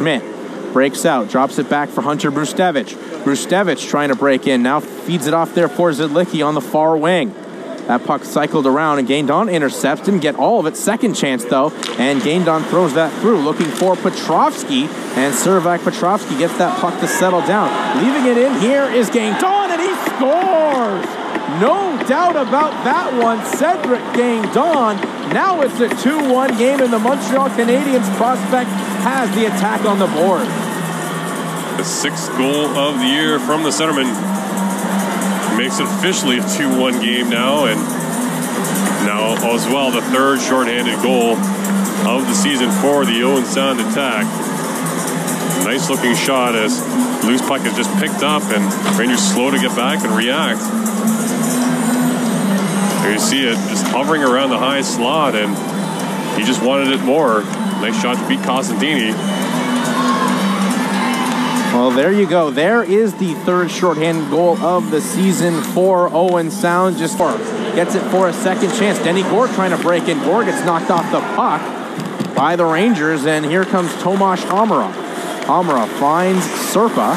Schmidt breaks out, drops it back for Hunter Brzustewicz. Brzustewicz trying to break in, now feeds it off there for Zidlicki on the far wing. That puck cycled around and Guindon intercepts. Didn't get all of it. Second chance though, and Guindon throws that through, looking for Petrovsky, and Servac Petrovsky gets that puck to settle down. Leaving it in here is Guindon, and he scores! No doubt about that one. Cédrick Guindon. Now it's a 2-1 game, and the Montreal Canadiens prospect has the attack on the board. The sixth goal of the year from the centerman makes it officially a 2-1 game now, and now as well the third shorthanded goal of the season for the Owen Sound attack. Nice looking shot as loose puck is just picked up and Rangers slow to get back and react. You see it just hovering around the high slot and he just wanted it more. Nice shot to beat Costantini. Well, there you go. There is the third shorthanded goal of the season for Owen Sound. Just gets it for a second chance. Denny Gore trying to break in. Gore gets knocked off the puck by the Rangers, and here comes Tomas Hamara. Hamara finds Serpa.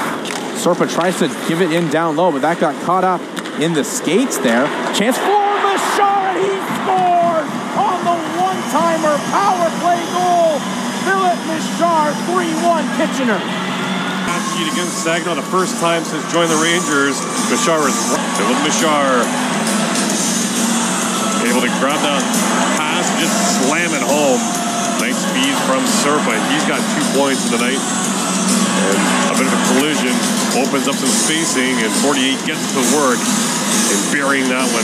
Serpa tries to give it in down low, but that got caught up in the skates there. Chance for Mešár, he scores on the one-timer power play goal. Filip Mešár, 3-1 Kitchener against Saginaw the first time since joining the Rangers. Mešár is with Machar. Able to grab that pass just slam it home. Nice speed from Serpa. He's got two points in the night. And a bit of a collision opens up some spacing, and 48 gets to work in burying that one.